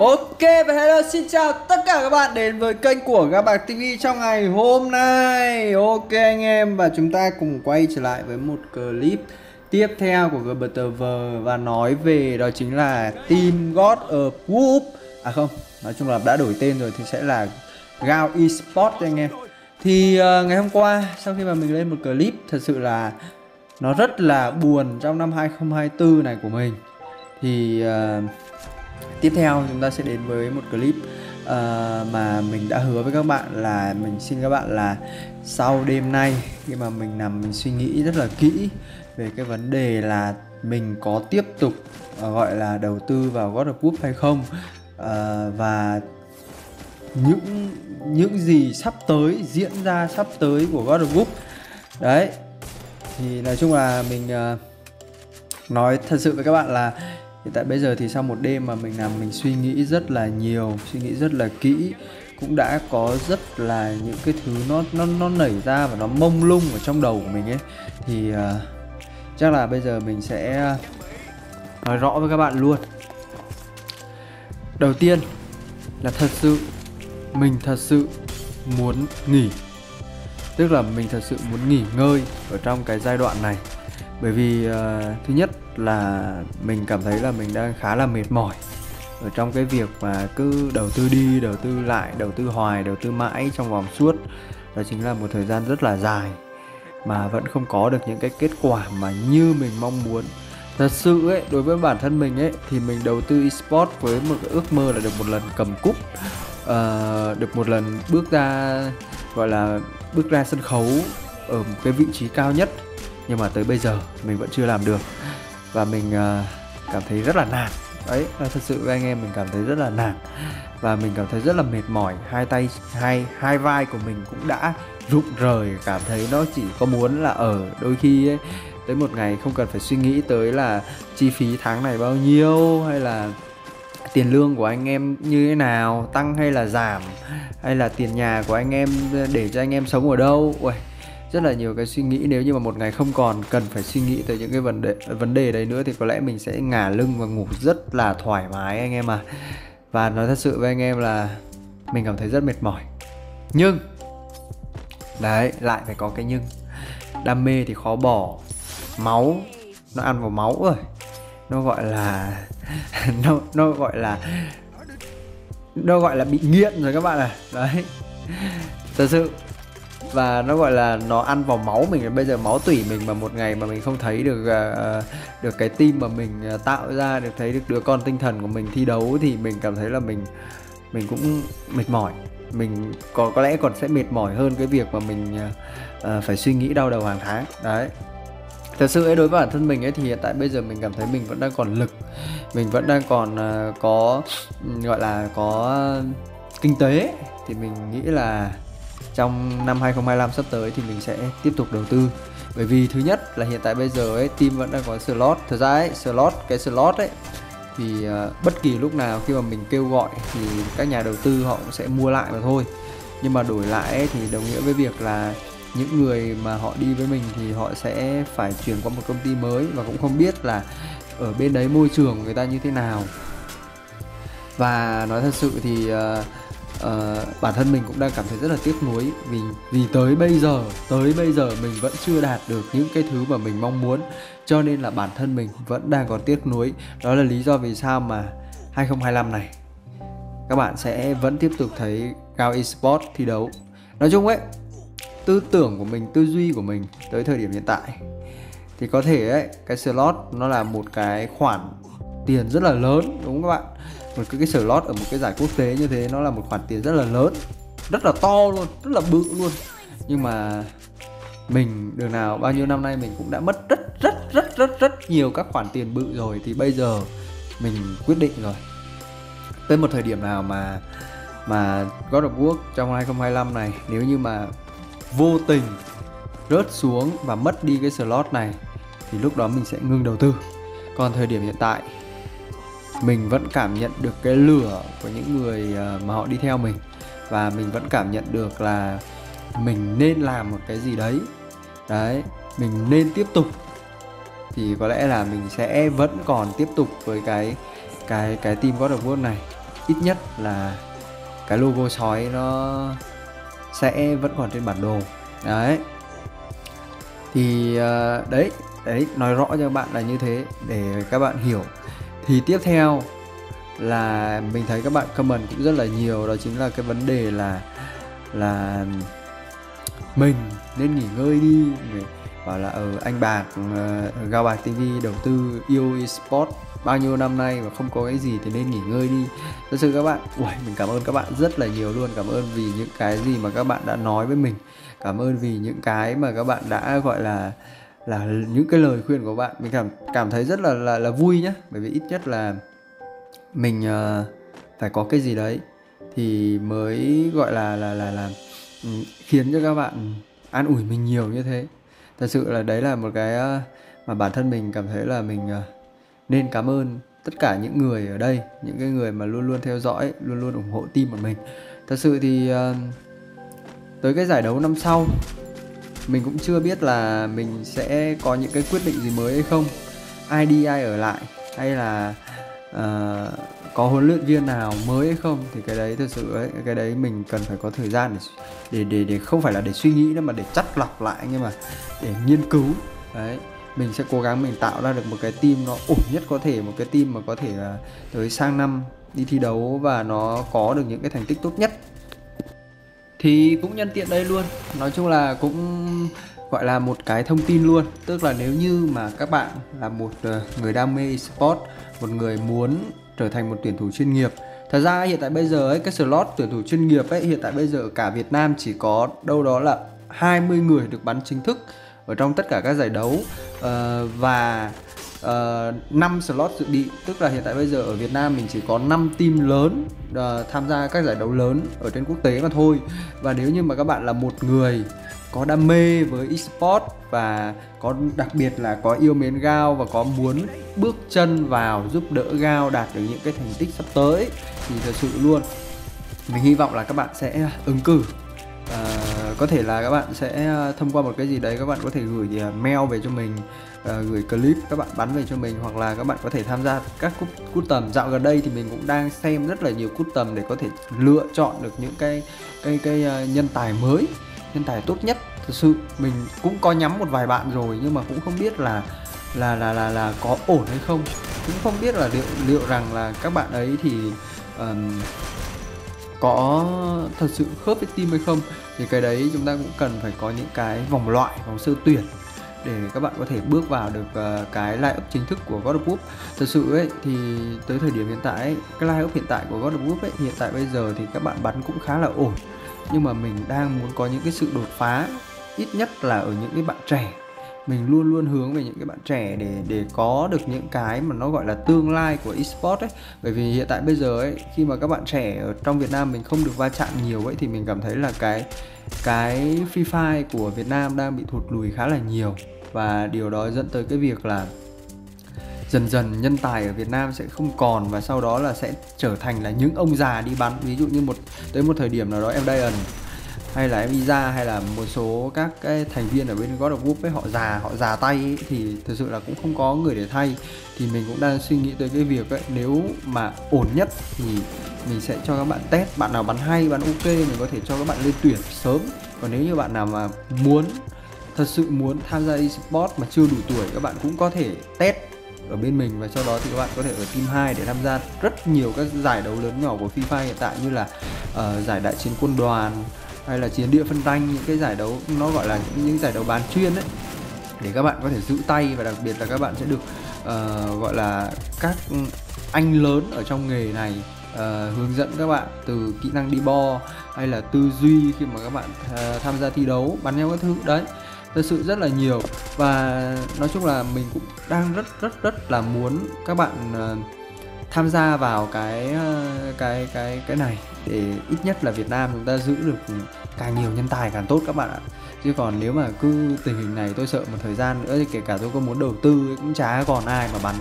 Ok và hello xin chào tất cả các bạn đến với kênh của Gà Bạc TV trong ngày hôm nay. Ok anh em và chúng ta cùng quay trở lại với một clip tiếp theo của GBTV Và nói về đó chính là Team God of Whoop. À không, nói chung là đã đổi tên rồi thì sẽ là Gao Esports anh em. Thì uh, ngày hôm qua sau khi mà mình lên một clip thật sự là nó rất là buồn trong năm 2024 này của mình. Thì... Uh, tiếp theo chúng ta sẽ đến với một clip uh, mà mình đã hứa với các bạn là mình xin các bạn là sau đêm nay khi mà mình nằm mình suy nghĩ rất là kỹ về cái vấn đề là mình có tiếp tục uh, gọi là đầu tư vào God of War hay không. Uh, và những những gì sắp tới diễn ra sắp tới của God of War. Đấy thì nói chung là mình uh, nói thật sự với các bạn là hiện tại bây giờ thì sau một đêm mà mình làm mình suy nghĩ rất là nhiều suy nghĩ rất là kỹ cũng đã có rất là những cái thứ nó nó nó nảy ra và nó mông lung ở trong đầu của mình ấy thì uh, chắc là bây giờ mình sẽ nói rõ với các bạn luôn. Đầu tiên là thật sự mình thật sự muốn nghỉ. Tức là mình thật sự muốn nghỉ ngơi ở trong cái giai đoạn này. Bởi vì uh, thứ nhất là mình cảm thấy là mình đang khá là mệt mỏi ở trong cái việc mà cứ đầu tư đi đầu tư lại đầu tư hoài đầu tư mãi trong vòng suốt. Đó chính là một thời gian rất là dài mà vẫn không có được những cái kết quả mà như mình mong muốn. Thật sự ấy đối với bản thân mình ấy thì mình đầu tư esports với một cái ước mơ là được một lần cầm cúp uh, được một lần bước ra gọi là bước ra sân khấu ở một cái vị trí cao nhất. Nhưng mà tới bây giờ mình vẫn chưa làm được và mình à, cảm thấy rất là nản. Đấy thật sự với anh em mình cảm thấy rất là nản. Và mình cảm thấy rất là mệt mỏi. Hai tay hai hai vai của mình cũng đã rụng rời cảm thấy nó chỉ có muốn là ở. Đôi khi ấy, tới một ngày không cần phải suy nghĩ tới là chi phí tháng này bao nhiêu hay là tiền lương của anh em như thế nào tăng hay là giảm hay là tiền nhà của anh em để cho anh em sống ở đâu. Uầy, rất là nhiều cái suy nghĩ nếu như mà một ngày không còn cần phải suy nghĩ tới những cái vấn đề vấn đề đấy nữa thì có lẽ mình sẽ ngả lưng và ngủ rất là thoải mái anh em à và nói thật sự với anh em là mình cảm thấy rất mệt mỏi. Nhưng, đấy, lại phải có cái nhưng. Đam mê thì khó bỏ. Máu, nó ăn vào máu rồi. Nó gọi là, nó nó gọi là, nó gọi là bị nghiện rồi các bạn à đấy. Thật sự và nó gọi là nó ăn vào máu mình bây giờ máu tủy mình mà một ngày mà mình không thấy được uh, được cái tim mà mình à, tạo ra được thấy được đứa con tinh thần của mình thi đấu thì mình cảm thấy là mình mình cũng mệt mỏi. Mình có có lẽ còn sẽ mệt mỏi hơn cái việc mà mình uh, phải suy nghĩ đau đầu hàng tháng. Đấy. Thật sự ấy đối với bản thân mình ấy thì hiện tại bây giờ mình cảm thấy mình vẫn đang còn lực. Mình vẫn đang còn uh, có ừ, gọi là có kinh tế. Thì mình nghĩ là trong năm 2025 sắp tới thì mình sẽ tiếp tục đầu tư. Bởi vì thứ nhất là hiện tại bây giờ ấy team vẫn đang có slot. Thật ra ấy slot cái slot ấy thì uh, bất kỳ lúc nào khi mà mình kêu gọi thì các nhà đầu tư họ cũng sẽ mua lại mà thôi. Nhưng mà đổi lại ấy, thì đồng nghĩa với việc là những người mà họ đi với mình thì họ sẽ phải chuyển qua một công ty mới và cũng không biết là ở bên đấy môi trường người ta như thế nào. Và nói thật sự thì uh, uh, bản thân mình cũng đang cảm thấy rất là tiếc nuối vì vì tới bây giờ tới bây giờ mình vẫn chưa đạt được những cái thứ mà mình mong muốn. Cho nên là bản thân mình vẫn đang còn tiếc nuối. Đó là lý do vì sao mà 2025 này các bạn sẽ vẫn tiếp tục thấy Cao Esports thi đấu. Nói chung ấy tư tưởng của mình tư duy của mình tới thời điểm hiện tại thì có thể ấy cái slot nó là một cái khoản tiền rất là lớn đúng không các bạn? Một cái, cái slot ở một cái giải quốc tế như thế nó là một khoản tiền rất là lớn rất là to luôn rất là bự luôn. Nhưng mà mình đường nào bao nhiêu năm nay mình cũng đã mất rất rất rất rất rất nhiều các khoản tiền bự rồi thì bây giờ mình quyết định rồi. Tới một thời điểm nào mà mà God of War trong 2025 này nếu như mà vô tình rớt xuống và mất đi cái slot này thì lúc đó mình sẽ ngưng đầu tư. Còn thời điểm hiện tại mình vẫn cảm nhận được cái lửa của những người ờ, mà họ đi theo mình. Và mình vẫn cảm nhận được là mình nên làm một cái gì đấy. Đấy mình nên tiếp tục. Thì có lẽ là mình sẽ vẫn còn tiếp tục với cái cái cái team God of War này. Ít nhất là cái logo sói nó sẽ vẫn còn trên bản đồ. Đấy. Thì uh, đấy đấy nói rõ cho các bạn là như thế để các bạn hiểu thì tiếp theo là mình thấy các bạn comment cũng rất là nhiều đó chính là cái vấn đề là là mình nên nghỉ ngơi đi. Mình bảo là ở anh bạc uh, gao bạc tv đầu tư yêu esports bao nhiêu năm nay và không có cái gì thì nên nghỉ ngơi đi. Thật sự các bạn ui mình cảm ơn các bạn rất là nhiều luôn. Cảm ơn vì những cái gì mà các bạn đã nói với mình. Cảm ơn vì những cái mà các bạn đã gọi là là những cái lời khuyên của bạn. Mình cảm cảm thấy rất là là là vui nhá. Bởi vì ít nhất là mình uh, phải có cái gì đấy thì mới gọi là là là là ừ, khiến cho các bạn an ủi mình nhiều như thế. Thật sự là đấy là một cái uh, mà bản thân mình cảm thấy là mình uh, nên cảm ơn tất cả những người ở đây những cái người mà luôn luôn theo dõi luôn luôn ủng hộ team của mình. Thật sự thì uh, tới cái giải đấu năm sau mình cũng chưa biết là mình sẽ có những cái quyết định gì mới hay không. Ai đi ai ở lại hay là uh, có huấn luyện viên nào mới hay không thì cái đấy thật sự ấy cái đấy mình cần phải có thời gian để để để, để không phải là để suy nghĩ nữa mà để chắt lọc lại nhưng mà để nghiên cứu. Đấy mình sẽ cố gắng mình tạo ra được một cái team nó ổn nhất có thể một cái team mà có thể là tới sang năm đi thi đấu và nó có được những cái thành tích tốt nhất thì cũng nhân tiện đây luôn. Nói chung là cũng gọi là một cái thông tin luôn. Tức là nếu như mà các bạn là một ờ, người đam mê sport một người muốn trở thành một tuyển thủ chuyên nghiệp. Thật ra hiện tại bây giờ ấy cái slot tuyển thủ chuyên nghiệp ấy hiện tại bây giờ cả Việt Nam chỉ có đâu đó là 20 người được bắn chính thức ở trong tất cả các giải đấu. Uh, và Ờ, uh, 5 slot dự bị tức là hiện tại bây giờ ở Việt Nam mình chỉ có 5 team lớn uh, tham gia các giải đấu lớn ở trên quốc tế mà thôi. Và nếu như mà các bạn là một người có đam mê với esports và có đặc biệt là có yêu mến Gao và có muốn bước chân vào giúp đỡ Gao đạt được những cái thành tích sắp tới thì thật sự luôn mình hy vọng là các bạn sẽ ứng cử có thể là các bạn sẽ ờ, thông qua một cái gì đấy các bạn có thể gửi ờ, mail về cho mình uh, gửi clip các bạn bắn về cho mình hoặc là các bạn có thể tham gia các cút, cút tầm. Dạo gần đây thì mình cũng đang xem rất là nhiều cút tầm để có thể lựa chọn được những cái cái cái uh, nhân tài mới nhân tài tốt nhất. Thực sự mình cũng có nhắm một vài bạn rồi nhưng mà cũng không biết là là là là là có ổn hay không. Cũng không biết là liệu liệu rằng là các bạn ấy thì um, có thật sự khớp với team hay không thì cái đấy chúng ta cũng cần phải có những cái vòng loại vòng sơ tuyển để các bạn có thể bước vào được ờ, cái line up chính thức của God of War. Thật sự ấy thì tới thời điểm hiện tại ấy, cái line up hiện tại của God of War ấy hiện tại bây giờ thì các bạn bắn cũng khá là ổn. Nhưng mà mình đang muốn có những cái sự đột phá ít nhất là ở những cái bạn trẻ mình luôn luôn hướng về những cái bạn trẻ để để có được những cái mà nó gọi là tương lai của esports ấy. Bởi vì hiện tại bây giờ ấy, khi mà các bạn trẻ ở trong Việt Nam mình không được va chạm nhiều ấy, thì mình cảm thấy là cái cái Free Fire của Việt Nam đang bị thụt lùi khá là nhiều. Và điều đó dẫn tới cái việc là dần dần nhân tài ở Việt Nam sẽ không còn và sau đó là sẽ trở thành là những ông già đi bắn ví dụ như một, tới một thời điểm nào đó em Dian hay là visa hay là một số các cái thành viên ở bên God of War ấy họ già họ già tay ấy, thì thực sự là cũng không có người để thay. Thì mình cũng đang suy nghĩ tới cái việc ấy nếu mà ổn nhất thì mình sẽ cho các bạn test. Bạn nào bắn hay bắn ok mình có thể cho các bạn lên tuyển sớm. Còn nếu như bạn nào mà muốn thật sự muốn tham gia esports mà chưa đủ tuổi các bạn cũng có thể test ở bên mình và sau đó thì các bạn có thể ở team 2 để tham gia rất nhiều các giải đấu lớn nhỏ của FIFA hiện tại như là uh, giải đại chiến quân đoàn hay là chiến địa phân tranh những cái giải đấu nó gọi là những, những giải đấu bán chuyên đấy để các bạn có thể giữ tay và đặc biệt là các bạn sẽ được uh, gọi là các anh lớn ở trong nghề này uh, hướng dẫn các bạn từ kỹ năng đi bo hay là tư duy khi mà các bạn uh, tham gia thi đấu bắn nhau các thứ. Đấy thật sự rất là nhiều. Và nói chung là mình cũng đang rất rất rất là muốn các bạn uh, tham gia vào cái uh, cái cái cái này để ít nhất là Việt Nam chúng ta giữ được càng nhiều nhân tài càng tốt các bạn ạ. Chứ còn nếu mà cứ tình hình này tôi sợ một thời gian nữa thì kể cả tôi có muốn đầu tư cũng chả còn ai mà bắn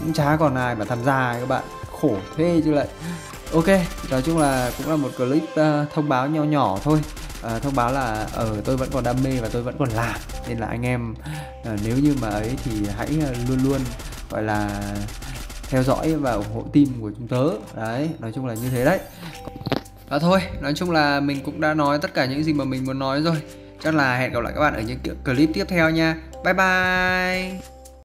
cũng chả còn ai mà tham gia các bạn. Khổ thế chứ lại. Ok nói chung là cũng là một clip uh, thông báo nho nhỏ thôi. Uh, thông báo là ở uh, tôi vẫn còn đam mê và tôi vẫn còn làm. Nên là anh em uh, nếu như mà ấy thì hãy uh, luôn luôn gọi là theo dõi và ủng hộ team của chúng tớ. Đấy nói chung là như thế đấy và thôi, nói chung là mình cũng đã nói tất cả những gì mà mình muốn nói rồi. Chắc là hẹn gặp lại các bạn ở những clip tiếp theo nha. Bye bye!